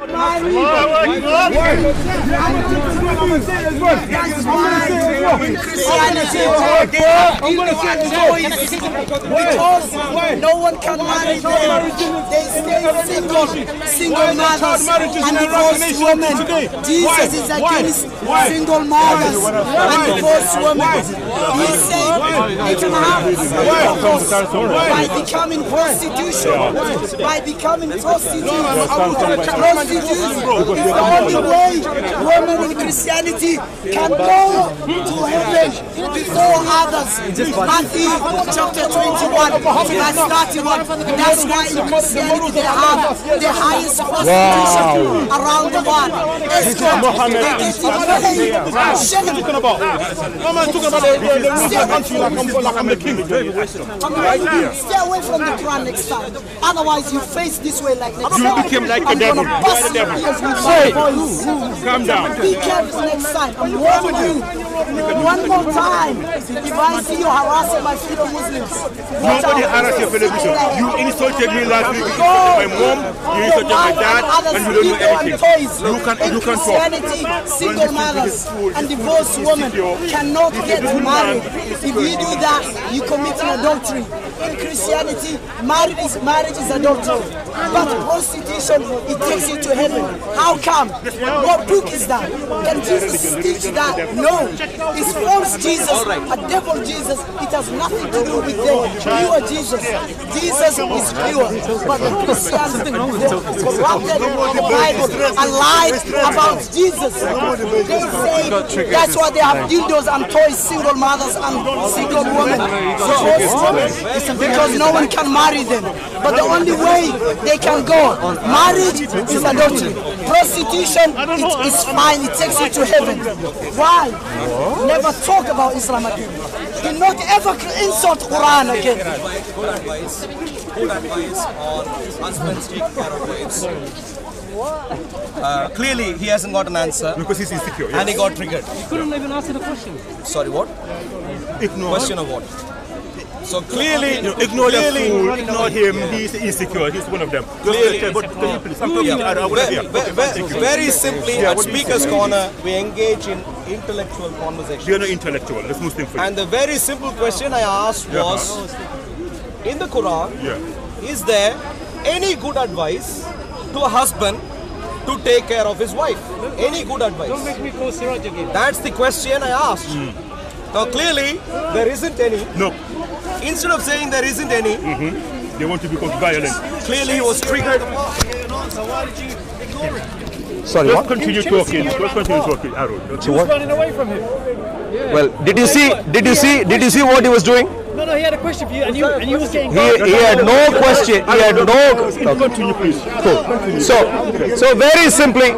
Because no one can marry them. They stay single, single mothers and divorced women. Jesus is against single mothers and divorced women. He said they can have by becoming prostitution, by becoming prostitutes. Is the only way women in Christianity can go to heaven before others. Matthew chapter 21, verse 31. That's why in Christianity they have the highest prostitution around the world. Escort, they get paid. Shame. talking about? No man talking about the, the, the, the country like I'm, like I'm the king. Stay away from the Quran next time. Otherwise, you face this way like next You time. became like the devil. Gonna You bust are the devil. your ears with my voice. Calm down. Be careful next time. I'm warning you. One more time. If I see you harassing my fellow Muslims, Nobody harassed your television. You insulted me last week. You insulted my mom. You insulted my dad, and you don't know anything. You can In you can talk. Christianity, single mothers and divorced women cannot get married. If you do that, you commit an adultery. In Christianity, marriage is, marriage is adultery. But prostitution, it takes you to heaven. How come? What book is that? Can Jesus teach that? No. It's false Jesus, a devil Jesus. It has nothing to do with the pure Jesus. Jesus is pure. But the Christians, they corrupted Bible and lied about Jesus. They say that's why they have dildos and toys, single mothers and single women. Women. Because no one can marry them. But the only way they can go, marriage is adultery. Prostitution, it is fine, it takes you to heaven. Why? Never talk about Islam again. Do not ever insult Quran again. good advice, good advice on husbands taking care of wives. Uh, clearly, he hasn't got an answer Because he's insecure. and he got triggered. He couldn't even answer the question. Sorry, what? Ignore. Question of what? So clearly, You know, ignore the clearly, fool, ignore him, he's insecure, he's one of them. Clearly. but can you please, I'm talking, I, I wanna Ve- hear. ve- Okay, ve- thank very simply, Yeah, at what do you Speaker's? Corner, we engage in intellectual conversation. We are conversation. not intellectual, let's Muslim for you. And the very simple question I asked Yeah. was, in the Quran, Yeah. is there any good advice to a husband to take care of his wife? Any good Don't advice? make me go Siraj again. That's the question I asked. Hmm. Now clearly, there isn't any. No, Instead of saying there isn't any, mm-hmm. they want to become violent. clearly he was triggered. Sorry, Let's what? continue talking, let's continue talking, Aaron. He was running away from him. Well, did you see? Did you see? Did you see what he was doing? No, no, he had a question for you, and you and you was getting. He, he had no question. He had no. Continue, please. Cool. So, so very simply.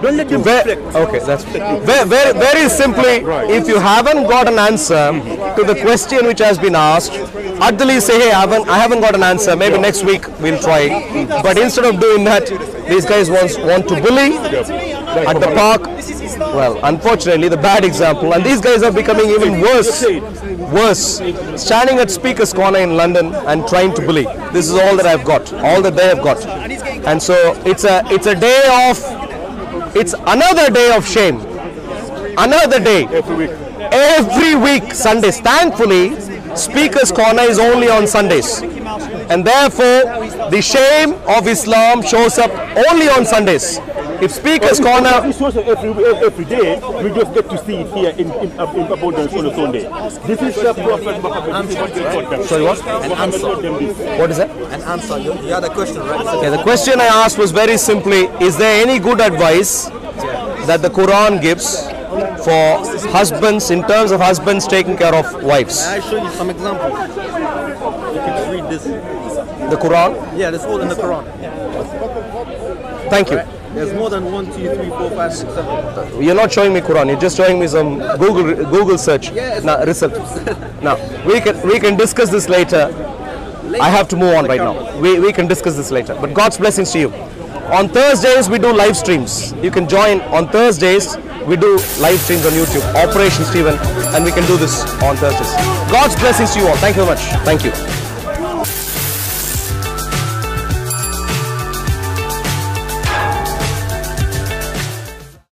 Don't let them Ve- okay, that's very, very, very simply. If you haven't got an answer to the question which has been asked, at utterly say, "Hey, I haven't, I haven't got an answer. Maybe next week we'll try." But instead of doing that, these guys want want to bully at the park. Well, unfortunately, the bad example, and these guys are becoming even worse. Worse, standing at Speaker's Corner in London and trying to bully. This is all that I've got, all that they have got, and so it's a it's a day of it's another day of shame. Another day. Every week. Every week, Sundays. Thankfully, Speaker's Corner is only on Sundays. And therefore, the shame of Islam shows up only on Sundays. If Speaker's Corner. It's also every, every day, we just get to see it here in, in, uh, in abundance on a Sunday. This is the Prophet Muhammad. What they taught them. Sorry, what? Muhammad taught them. What is that? An answer. You, you had a question, right? Yeah, the question I asked was very simply Is there any good advice that the Quran gives for husbands in terms of husbands taking care of wives? I show you some examples. You can read this. The Quran? Yeah, that's all in the Quran. Thank you. There's more than one, two, three, four, five, six, seven. You're not showing me Quran. You're just showing me some Google Google search. Yes. Now result. now we can we can discuss this later. I have to move on right now. We we can discuss this later. But God's blessings to you. On Thursdays we do live streams. You can join on Thursdays. We do live streams on YouTube. Operation Stephen, and we can do this on Thursdays. God's blessings to you all. Thank you very much. Thank you.